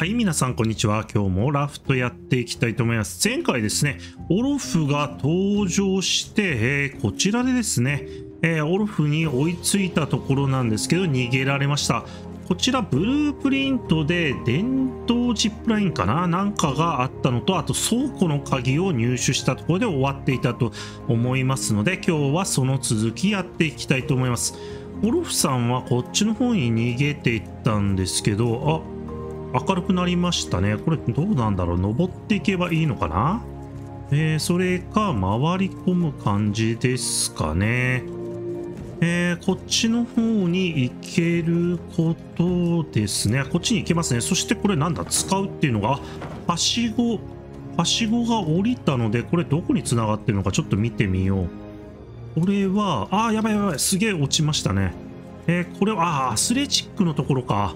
はい、皆さん、こんにちは。今日もラフトやっていきたいと思います。前回ですね、オロフが登場して、えーこちらでですね、えーオロフに追いついたところなんですけど、逃げられました。こちら、ブループリントで電動ジップラインかななんかがあったのと、あと倉庫の鍵を入手したところで終わっていたと思いますので、今日はその続きやっていきたいと思います。オロフさんはこっちの方に逃げていったんですけど、あ、明るくなりましたね。これどうなんだろう？登っていけばいいのかな？えーそれか回り込む感じですかね。えーこっちの方に行けることですね。こっちに行けますね。そしてこれなんだ？使うっていうのが、あはしご、はしごが降りたので、これどこに繋がってるのか？ちょっと見てみよう。これは、あ、やばいやばい、すげえ落ちましたね。えーこれは、あアスレチックのところか。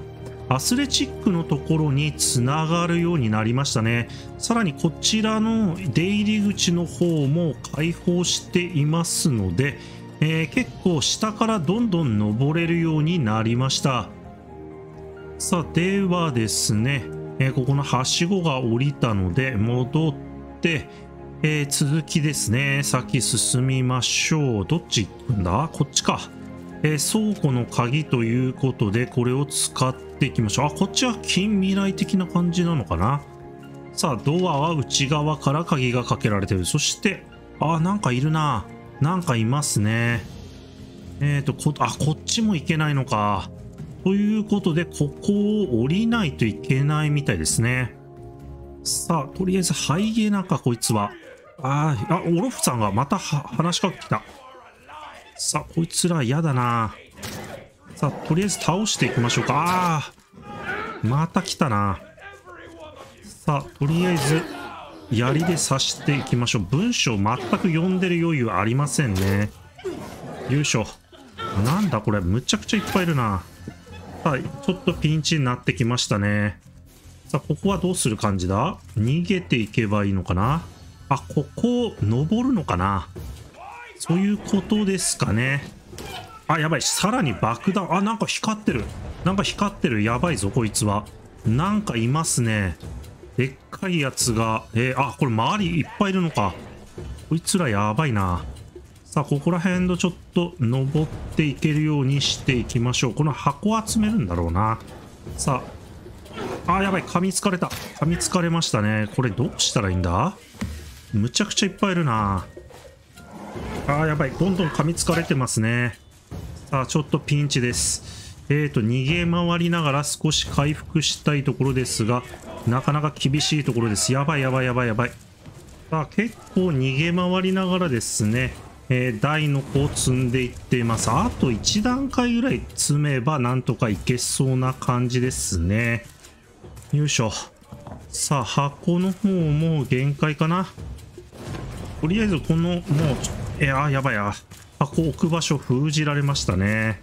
アスレチックのところにつながるようになりましたね。さらにこちらの出入り口の方も開放していますので、えー結構下からどんどん登れるようになりました。さあ、ではですね、えーここのはしごが降りたので戻って、えー続きですね。先進みましょう。どっち行くんだ？こっちか。えー倉庫の鍵ということで、これを使っていきましょう。あ、こっちは近未来的な感じなのかな？さあ、ドアは内側から鍵がかけられてる。そして、あ、なんかいるな。なんかいますね。えっ、と、こ、あ、こっちも行けないのか。ということで、ここを降りないといけないみたいですね。さあ、とりあえずハイエナか、こいつは。ああ、オロフさんがまた話しかけてきた。さあ、こいつら嫌だな。さあ、とりあえず倒していきましょうか。ああ、また来たな。さあ、とりあえず、槍で刺していきましょう。文章全く読んでる余裕ありませんね。よいしょ。なんだこれ、むちゃくちゃいっぱいいるな。はい、ちょっとピンチになってきましたね。さあ、ここはどうする感じだ？逃げていけばいいのかな？あ、ここを、登るのかな？そういうことですかね。あ、やばい。さらに爆弾。あ、なんか光ってる。なんか光ってる。やばいぞ、こいつは。なんかいますね。でっかいやつが。えーあ、これ周りいっぱいいるのか。こいつらやばいな。さあ、ここら辺のちょっと登っていけるようにしていきましょう。この箱集めるんだろうな。さあ。あ、やばい。噛みつかれた。噛みつかれましたね。これどうしたらいいんだ？むちゃくちゃいっぱいいるな。あーやばい。どんどん噛みつかれてますね。さあ、ちょっとピンチです。えーと、逃げ回りながら少し回復したいところですが、なかなか厳しいところです。やばいやばいやばいやばい。さあ、結構逃げ回りながらですね、えー台の子を積んでいっています。あと1段階ぐらい積めばなんとかいけそうな感じですね。よいしょ。さあ、箱の方も限界かな。とりあえずこのもうえあやばい。や箱置く場所封じられましたね。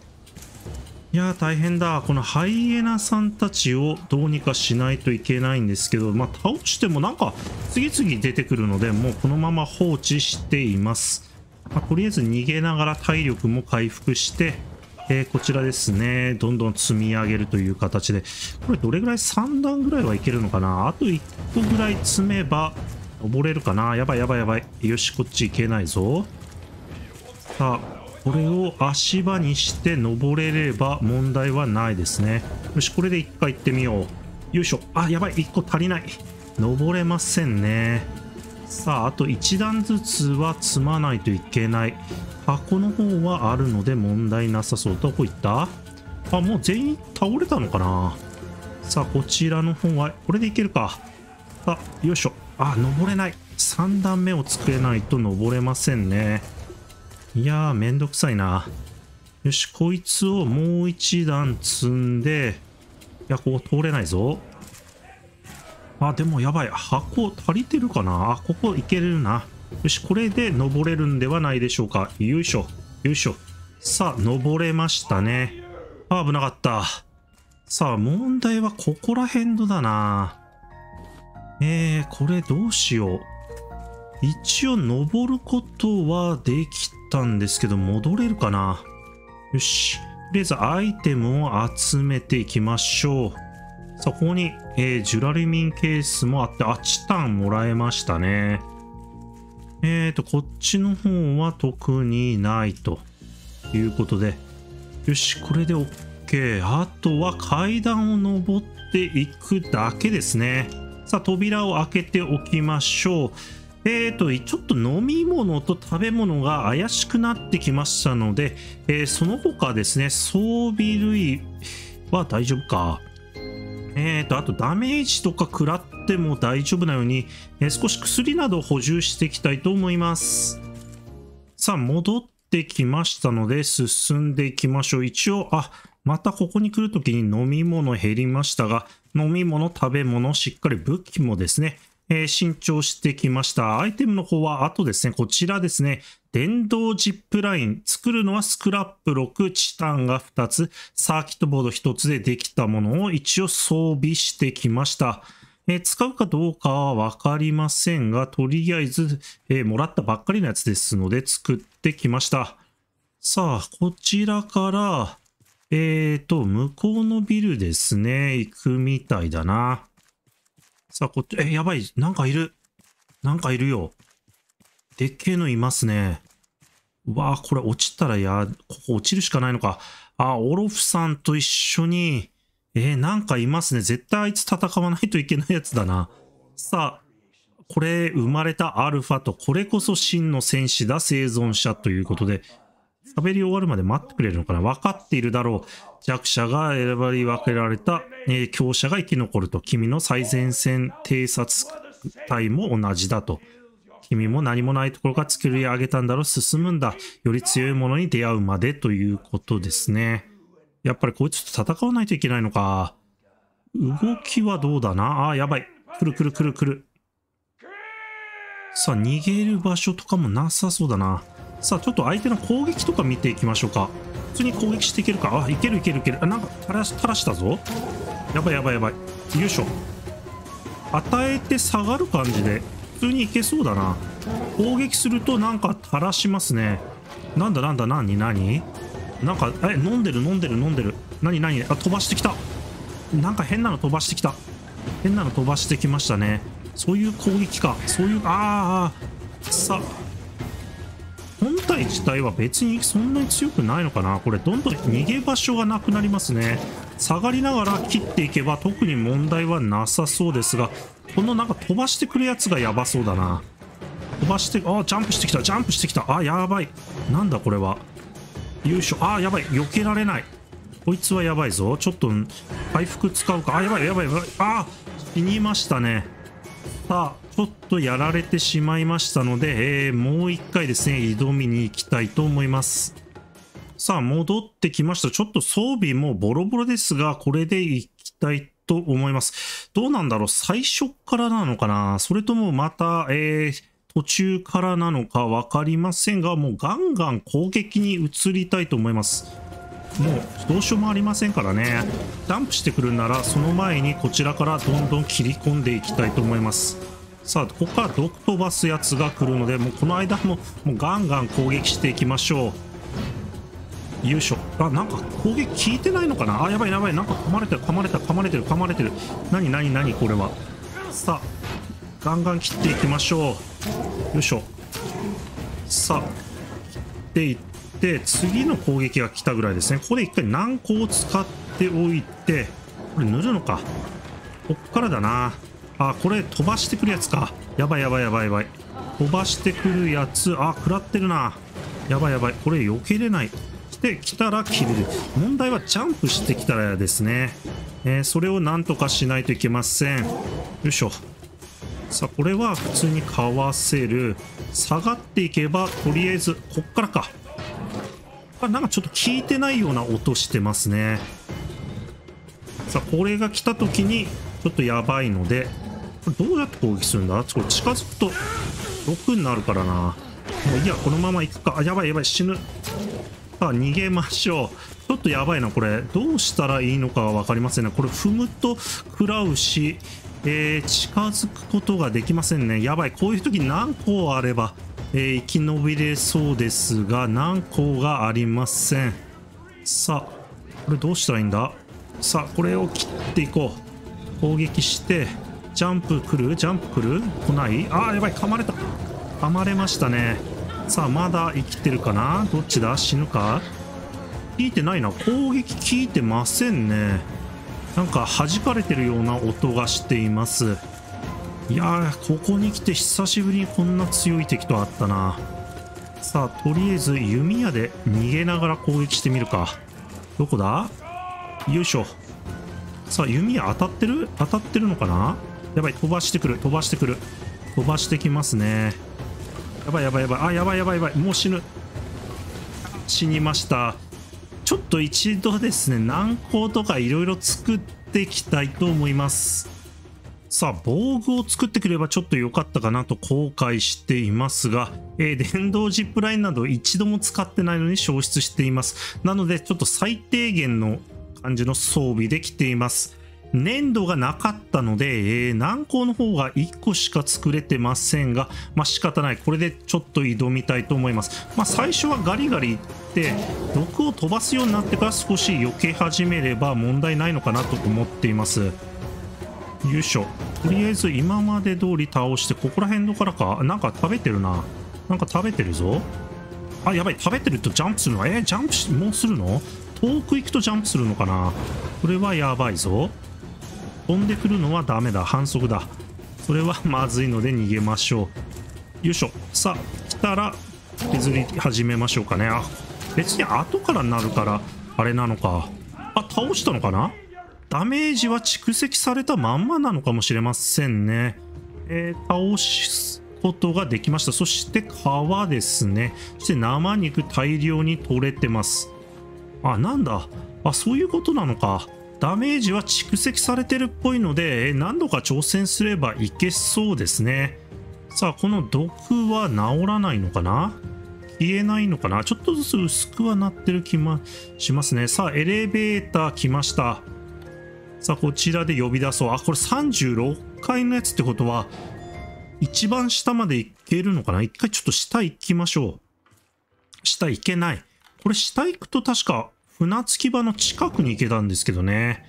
いやー大変だ。このハイエナさんたちをどうにかしないといけないんですけどまあ倒してもなんか次々出てくるのでもうこのまま放置しています、まあとりあえず逃げながら体力も回復してえーこちらですね。どんどん積み上げるという形で。これどれぐらい？3段ぐらいはいけるのかな？あと1個ぐらい積めば登れるかな？やばいやばいやばい。よし、こっち行けないぞ。さあ、これを足場にして登れれば問題はないですね。よし、これで一回行ってみよう。よいしょ。あ、やばい。1個足りない。登れませんね。さあ、あと1段ずつは積まないといけない。箱の方はあるので問題なさそう。どこ行った？あ、もう全員倒れたのかなさあ、こちらの方は、これでいけるか。あ、よいしょ。あ、登れない。3段目を作れないと登れませんね。いやー、めんどくさいな。よし、こいつをもう一段積んで、いや、ここ通れないぞ。あ、でもやばい。箱足りてるかな？あ、ここいけるな。よし、これで登れるんではないでしょうか。よいしょ。よいしょ。さあ、登れましたね。あ、危なかった。さあ、問題はここら辺のだな。えー、これどうしよう。一応登ることはできたんですけど、戻れるかな？よし。とりあえずアイテムを集めていきましょう。さあ、ここに、えー、ジュラルミンケースもあって、あ、チタンもらえましたね。えーと、こっちの方は特にないということで、よし、これで OK。あとは階段を登っていくだけですね。さあ、扉を開けておきましょう。えーと、ちょっと飲み物と食べ物が怪しくなってきましたので、えー、その他ですね、装備類は大丈夫か。えーと、あとダメージとか食らっても大丈夫なように、えー、少し薬などを補充していきたいと思います。さあ、戻ってきましたので、進んでいきましょう。一応、あ、またここに来るときに飲み物減りましたが、飲み物、食べ物、しっかり武器もですね、えー、新調してきました。アイテムの方は、あとですね、こちらですね、電動ジップライン。作るのはスクラップ6、チタンが2つ、サーキットボード1つでできたものを一応装備してきました。えー、使うかどうかはわかりませんが、とりあえず、えー、もらったばっかりのやつですので作ってきました。さあ、こちらから、えーと、向こうのビルですね、行くみたいだな。さあ、こっち、え、やばい、なんかいる。なんかいるよ。でっけえのいますね。うわあ、これ落ちたらや、ここ落ちるしかないのか。あ、オロフさんと一緒に、えー、なんかいますね。絶対あいつ戦わないといけないやつだな。さあ、これ、生まれたアルファと、これこそ真の戦士だ、生存者ということで、喋り終わるまで待ってくれるのかな？分かっているだろう。弱者が選ばれ分けられた、えー、強者が生き残ると。君の最前線偵察隊も同じだと。君も何もないところから作り上げたんだろう、進むんだ。より強いものに出会うまでということですね。やっぱりこいつと戦わないといけないのか。動きはどうだな？あ、やばい。来る来る来る来る。さあ、逃げる場所とかもなさそうだな。さあ、ちょっと相手の攻撃とか見ていきましょうか。普通に攻撃していけるか。あ、いけるいけるいける。あ、なんか垂らし、垂らしたぞ。やばいやばいやばい。よいしょ。与えて下がる感じで。普通にいけそうだな。攻撃するとなんか垂らしますね。なんだなんだ。何？何？なんかえ飲んでる飲んでる飲んでる。何？何？あ飛ばしてきた。なんか変なの飛ばしてきた。変なの飛ばしてきましたね。そういう攻撃か。そういうああさ本体自体は別にそんなに強くないのかな。これどんどん逃げ場所がなくなりますね。下がりながら切っていけば特に問題はなさそうですがこのなんか飛ばしてくるやつがやばそうだな。飛ばしてあジャンプしてきたジャンプしてきた。あやばい。なんだこれは。よいしょあやばい。避けられない。こいつはやばいぞ。ちょっと回復使うか。あやばいやばいやばい。あ死にましたね。さあちょっとやられてしまいましたので、えー、もう一回ですね挑みに行きたいと思いますさあ戻ってきましたちょっと装備もボロボロですがこれで行きたいと思います。どうなんだろう？最初からなのかな？それともまた、えー、途中からなのか分かりませんが、もうガンガン攻撃に移りたいと思います。もうどうしようもありませんからね。ダンプしてくるなら、その前にこちらからどんどん切り込んでいきたいと思います。さあ、ここから毒飛ばすやつが来るので、もうこの間ももうガンガン攻撃していきましょう。よいしょ。あなんか攻撃効いてないのかな？あやばいやばい。なんか噛まれてる噛まれた噛まれてる噛まれてる。何何何？これは。さあガンガン切っていきましょう。よいしょ。さあ切っていって次の攻撃が来たぐらいですね。ここで一回軟膏を使っておいてこれ塗るのか。こっからだな。あこれ飛ばしてくるやつか。やばいやばいやばいやばい。飛ばしてくるやつ。あ食らってるな。やばいやばい。これ避けれない。してきたら切れる。問題はジャンプしてきたらですね、えー、それをなんとかしないといけません。よいしょ。さあこれは普通にかわせる。下がっていけばとりあえずこっからか。あなんかちょっと効いてないような音してますね。さあこれが来た時にちょっとやばいのでこれどうやって攻撃するんだ？これ近づくと6になるからな。もういいやこのまま行くか。あやばいやばい死ぬ。さあ逃げましょう。ちょっとやばいなこれ。どうしたらいいのかは分かりませんね。これ踏むと食らうし、えー、近づくことができませんね。やばいこういう時何個あれば、えー、生き延びれそうですが何個がありません。さあこれどうしたらいいんだ？さあこれを切っていこう。攻撃してジャンプ来る？ジャンプ来る？来ない？あーやばい。噛まれた。噛まれましたね。さあまだ生きてるかな？どっちだ？死ぬか？効いてないな。攻撃効いてませんね。なんか弾かれてるような音がしています。いやーここに来て久しぶりにこんな強い敵と会ったな。さあとりあえず弓矢で逃げながら攻撃してみるか。どこだ？よいしょ。さあ弓矢当たってる？当たってるのかな？やばい飛ばしてくる飛ばしてくる。飛ばしてきますね。やばいやばいやばい。あやばいやばいやばい。もう死ぬ。死にました。ちょっと一度ですね難攻とかいろいろ作っていきたいと思います。さあ防具を作ってくればちょっと良かったかなと後悔していますが、えー、電動ジップラインなど一度も使ってないのに消失しています。なのでちょっと最低限の感じの装備できています。粘土がなかったので、えー、軟膏の方が1個しか作れてませんが、まあ仕方ない。これでちょっと挑みたいと思います。まあ最初はガリガリいって、毒を飛ばすようになってから少し避け始めれば問題ないのかなと思っています。よいしょ。とりあえず今まで通り倒して、ここら辺のからか、なんか食べてるな。なんか食べてるぞ。あ、やばい。食べてるとジャンプするの？えー、ジャンプし、もうするの？遠く行くとジャンプするのかな？これはやばいぞ。飛んでくるのはダメだ。反則だ。それはまずいので逃げましょう。よいしょ。さあ来たら削り始めましょうかね。あ別に後からなるからあれなのか。あ倒したのかな？ダメージは蓄積されたまんまなのかもしれませんね。えー、倒すことができました。そして皮ですね。そして生肉大量に取れてます。あなんだ。あそういうことなのか。ダメージは蓄積されてるっぽいので何度か挑戦すればいけそうですね。さあこの毒は治らないのかな？消えないのかな？ちょっとずつ薄くはなってる気もしますね。さあエレベーター来ました。さあこちらで呼び出そう。あこれ36階のやつってことは一番下まで行けるのかな？一回ちょっと下行きましょう。下行けない。これ下行くと確か船着き場の近くに行けたんですけどね。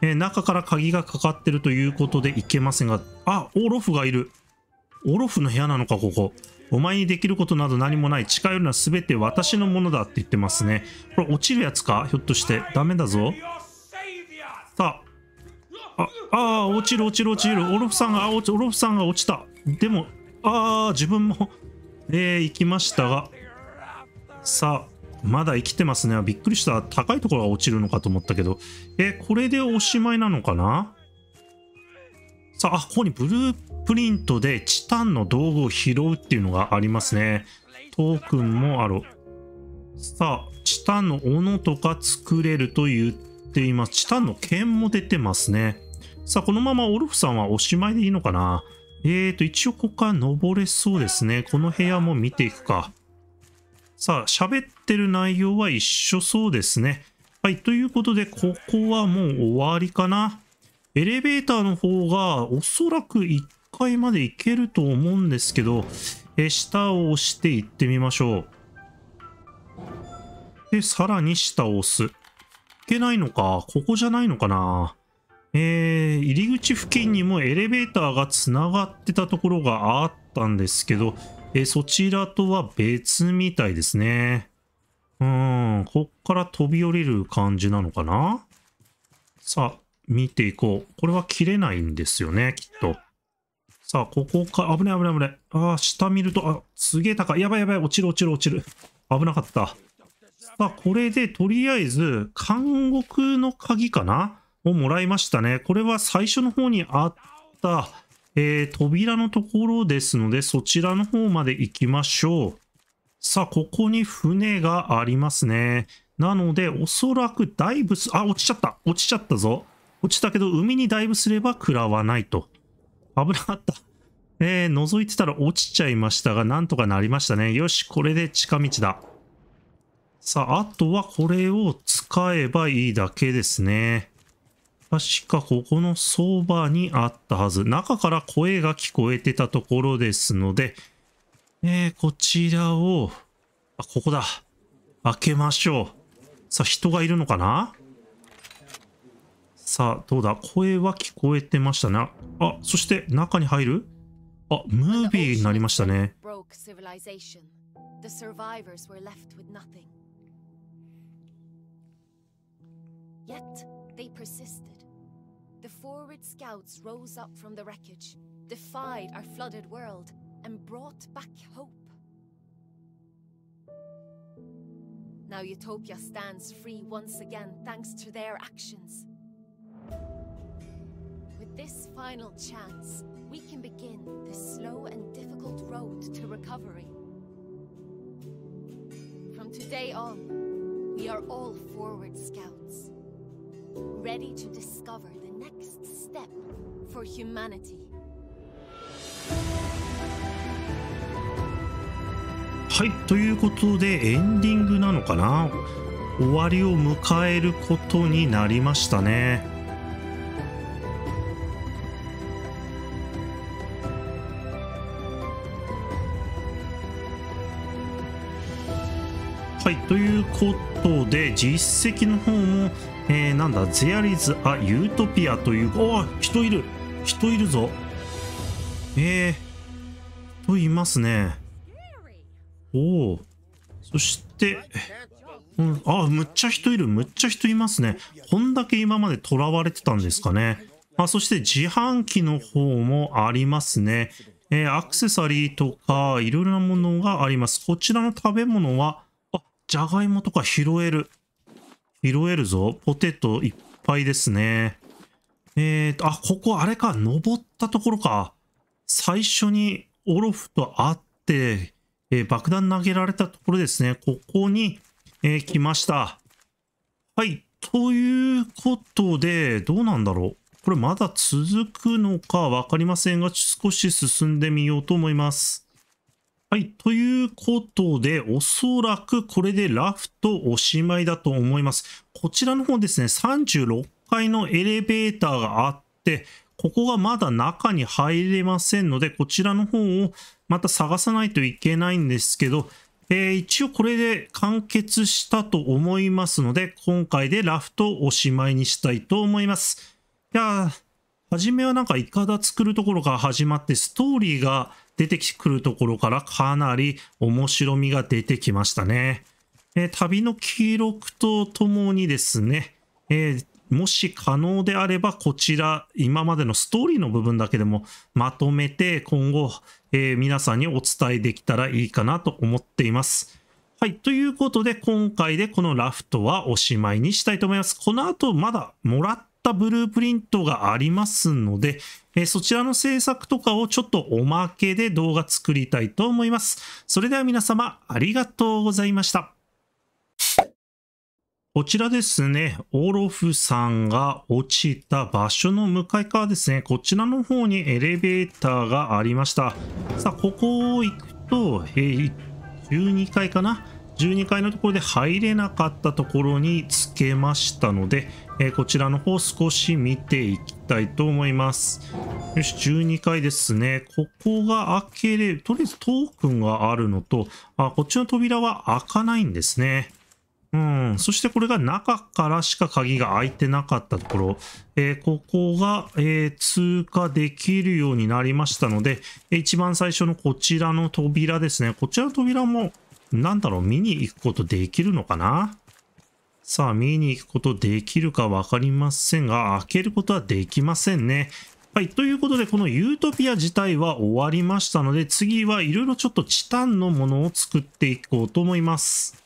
えー、中から鍵がかかってるということで行けませんが、あ、オロフがいる。オロフの部屋なのか、ここ。お前にできることなど何もない。近寄るのは全て私のものだって言ってますね。これ落ちるやつか？ひょっとして。ダメだぞ。さあ。あ、あ落ちる落ちる落ちる。オロフさんが、あオロフさんが落ちた。でも、ああ、自分も、えー、行きましたが。さあ、まだ生きてますね。びっくりした。高いところが落ちるのかと思ったけど。え、これでおしまいなのかな？さあ、ここにブループリントでチタンの道具を拾うっていうのがありますね。トークンもある。さあ、チタンの斧とか作れると言っています。チタンの剣も出てますね。さあ、このままオルフさんはおしまいでいいのかな？えーと、一応ここから登れそうですね。この部屋も見ていくか。さあ、喋ってる内容は一緒そうですね。はい、ということで、ここはもう終わりかな。エレベーターの方がおそらく1階まで行けると思うんですけど、え下を押して行ってみましょう。で、さらに下を押す。行けないのか？ここじゃないのかな？えー、入り口付近にもエレベーターが繋がってたところがあったんですけど、えそちらとは別みたいですね。うん、こっから飛び降りる感じなのかな？さあ、見ていこう。これは切れないんですよね、きっと。さあ、ここか、危ない危ない危ない。ああ、下見ると、あ、すげえ高い。やばいやばい、落ちる落ちる落ちる。危なかった。さあ、これで、とりあえず、監獄の鍵かな？をもらいましたね。これは最初の方にあった、えー、扉のところですので、そちらの方まで行きましょう。さあ、ここに船がありますね。なので、おそらくダイブす、あ、落ちちゃった。落ちちゃったぞ。落ちたけど、海にダイブすれば食らわないと。危なかった。えー、覗いてたら落ちちゃいましたが、なんとかなりましたね。よし、これで近道だ。さあ、あとはこれを使えばいいだけですね。確かここのそばにあったはず。中から声が聞こえてたところですので、えー、こちらを、あ、ここだ。開けましょう。さあ、人がいるのかな？さあ、どうだ？声は聞こえてましたね。あ、そして中に入る？あ、ムービーになりましたね。Yet they persisted. The forward scouts rose up from the wreckage, defied our flooded world, and brought back hope. Now Utopia stands free once again thanks to their actions. With this final chance, we can begin the slow and difficult road to recovery. From today on, we are all forward scouts, ready to discover next step for humanity. はいということでエンディングなのかな？終わりを迎えることになりましたねはいということで実績の方も、えー、なんだ There is a Utopia というお人いる人いるぞえー、といますねおお。そして、うん、あ、むっちゃ人いる。むっちゃ人いますね。こんだけ今まで囚われてたんですかね。あそして自販機の方もありますね。えー、アクセサリーとかいろいろなものがあります。こちらの食べ物は、あ、じゃがいもとか拾える。拾えるぞ。ポテトいっぱいですね。えーと、あ、ここあれか。登ったところか。最初にオロフと会って、えー、爆弾投げられたところですね。ここに、えー、来ました。はい。ということで、どうなんだろう。これまだ続くのかわかりませんが、少し進んでみようと思います。はい。ということで、おそらくこれでラフトおしまいだと思います。こちらの方ですね、36階のエレベーターがあって、ここがまだ中に入れませんので、こちらの方をまた探さないといけないんですけど、えー、一応これで完結したと思いますので、今回でラフトおしまいにしたいと思います。いや初めはなんかイカダ作るところから始まって、ストーリーが出てくるところからかなり面白みが出てきましたね。えー、旅の記録とともにですね、えー、もし可能であればこちら今までのストーリーの部分だけでもまとめて今後、えー、皆さんにお伝えできたらいいかなと思っています。はい。ということで今回でこのラフトはおしまいにしたいと思います。この後まだもらったブループリントがありますので、えー、そちらの制作とかをちょっとおまけで動画作りたいと思います。それでは皆様ありがとうございました。こちらですね、オロフさんが落ちた場所の向かい側ですね、こちらの方にエレベーターがありました。さあ、ここを行くと、えー、12階かな？?12 階のところで入れなかったところにつけましたので、えー、こちらの方少し見ていきたいと思います。よし、12階ですね。ここが開けれ、とりあえずトークンがあるのと、あ、こっちの扉は開かないんですね。うん、そしてこれが中からしか鍵が開いてなかったところ、えー、ここが、えー、通過できるようになりましたので、一番最初のこちらの扉ですね。こちらの扉も、なんだろう、見に行くことできるのかな？さあ、見に行くことできるかわかりませんが、開けることはできませんね。はい。ということで、このユートピア自体は終わりましたので、次はいろいろちょっとチタンのものを作っていこうと思います。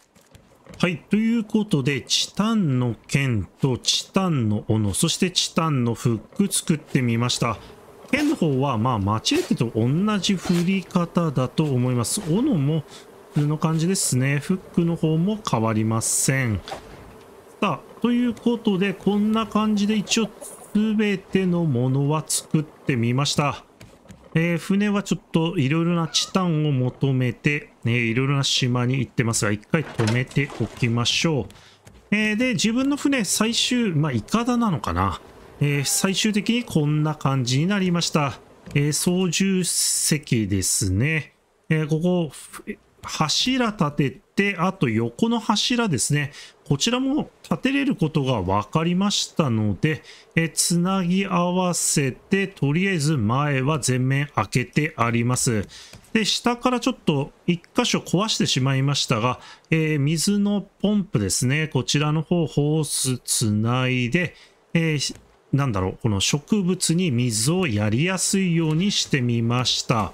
はい。ということで、チタンの剣とチタンの斧、そしてチタンのフック作ってみました。剣の方は、まあ、間違えてと同じ振り方だと思います。斧も通の感じですね。フックの方も変わりません。さあ、ということで、こんな感じで一応、すべてのものは作ってみました。えー、船はちょっといろいろなチタンを求めて、いろいろな島に行ってますが、一回止めておきましょう。えー、で、自分の船、最終、まあ、イカダなのかな。えー、最終的にこんな感じになりました。え、操縦席ですね。え、ここ、柱立てて、あと横の柱ですね。こちらも立てれることが分かりましたので、えつなぎ合わせて、とりあえず前は全面開けてあります。で、下からちょっと一箇所壊してしまいましたが、えー、水のポンプですね。こちらの方、ホースつないで、えー、なんだろう、この植物に水をやりやすいようにしてみました。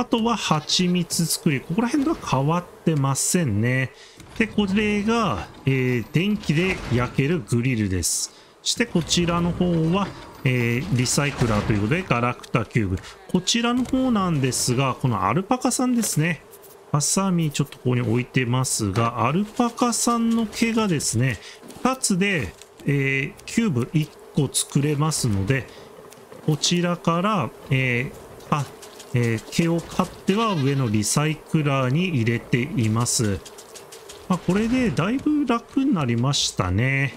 あとは蜂蜜作り。ここら辺とは変わってませんね。で、これが、えー、電気で焼けるグリルです。そしてこちらの方は、えー、リサイクラーということでガラクタキューブ。こちらの方なんですが、このアルパカさんですね。ハサミちょっとここに置いてますが、アルパカさんの毛がですね、2つで、えー、キューブ1個作れますので、こちらから、えー、えー、毛を買っては上のリサイクラーに入れています。まあ、これでだいぶ楽になりましたね。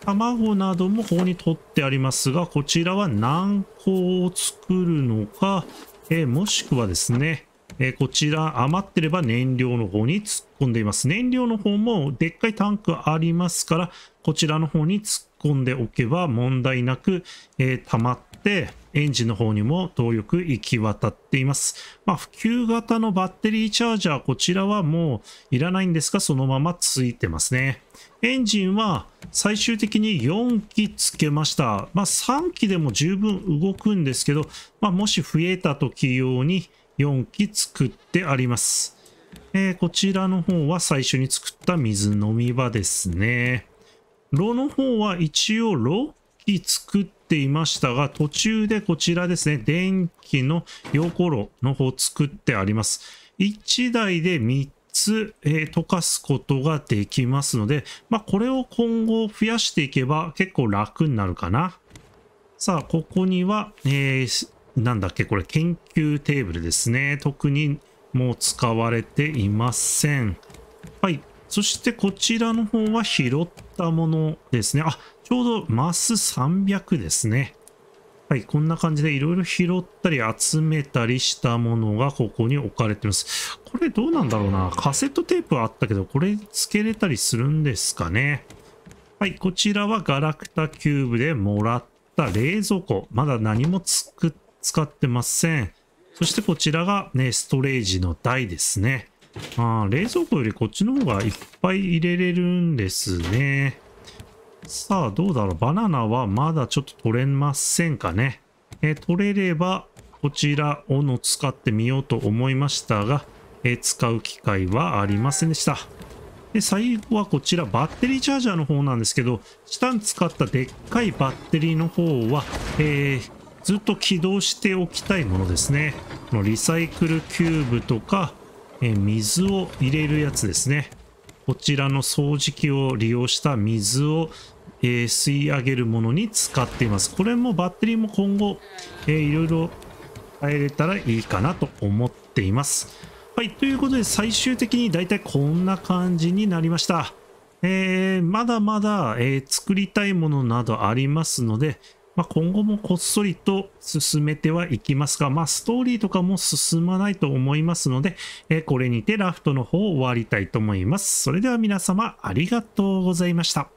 卵などもここに取ってありますが、こちらは何個を作るのか、えー、もしくはですね、えー、こちら余ってれば燃料の方に突っ込んでいます。燃料の方もでっかいタンクありますから、こちらの方に突っ込んでおけば問題なく、えー、溜まってエンジンの方にも動力行き渡っています。まあ、普及型のバッテリーチャージャー、こちらはもういらないんですが、そのままついてますね。エンジンは最終的に4機つけました。まあ、3機でも十分動くんですけど、まあ、もし増えた時用に4機作ってあります。えー、こちらの方は最初に作った水飲み場ですね。炉の方は一応6機作ってていましたが、途中でこちらですね、電気の横炉の方作ってあります。1台で3つ、えー、溶かすことができますので、まあ、これを今後増やしていけば結構楽になるかな。さあ、ここには、えー、なんだっけ、これ研究テーブルですね。特にもう使われていません。はい。そしてこちらの方は拾ったものですね。あ、ちょうどマス300ですね。はい、こんな感じでいろいろ拾ったり集めたりしたものがここに置かれてます。これどうなんだろうな。カセットテープはあったけど、これ付けれたりするんですかね。はい、こちらはガラクタキューブでもらった冷蔵庫。まだ何も使ってません。そしてこちらがね、ストレージの台ですね。あ冷蔵庫よりこっちの方がいっぱい入れれるんですね。さあ、どうだろう。バナナはまだちょっと取れませんかね。えー、取れれば、こちら、斧使ってみようと思いましたが、えー、使う機会はありませんでした。で、最後はこちら、バッテリーチャージャーの方なんですけど、下に使ったでっかいバッテリーの方は、えー、ずっと起動しておきたいものですね。このリサイクルキューブとか、え水を入れるやつですね。こちらの掃除機を利用した水を、えー、吸い上げるものに使っています。これもバッテリーも今後、えー、いろいろ変えれたらいいかなと思っています。はい、ということで最終的にだいたいこんな感じになりました。えー、まだまだ、えー、作りたいものなどありますので、まあ、今後もこっそりと進めてはいきますが、まあ、ストーリーとかも進まないと思いますので、えー、これにてラフトの方を終わりたいと思います。それでは皆様ありがとうございました。